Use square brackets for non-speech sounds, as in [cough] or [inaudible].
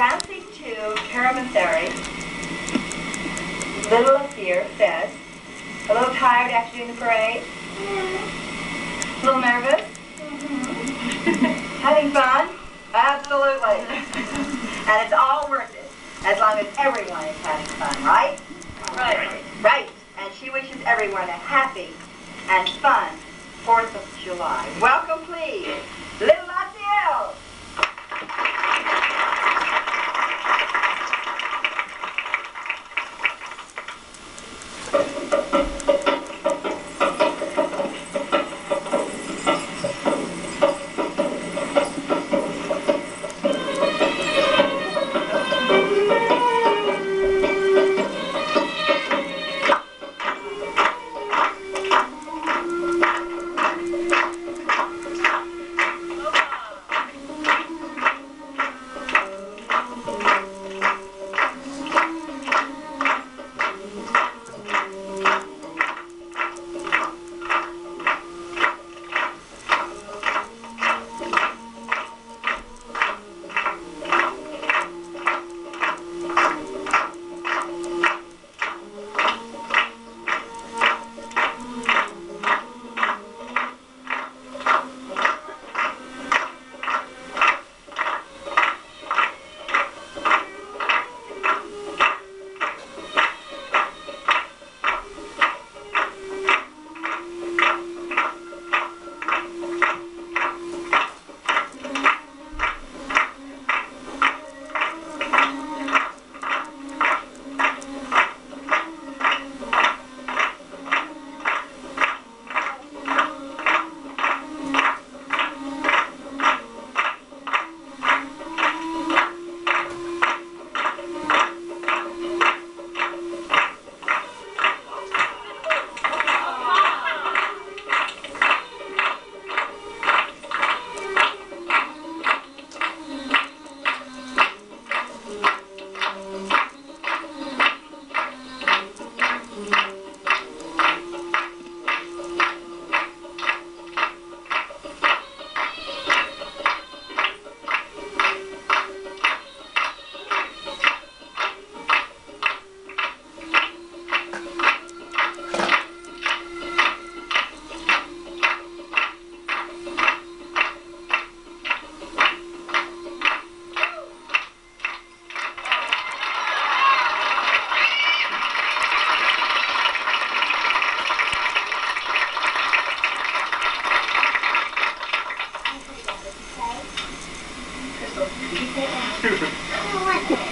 Caravanseri, Little Afir says, a little tired after doing the parade? A little nervous? Mm-hmm. Having fun? Absolutely. [laughs] and it's all worth it, as long as everyone is having fun, right? Right. Right. And she wishes everyone a happy and fun 4th of July. Welcome, please, Little That? was [laughs]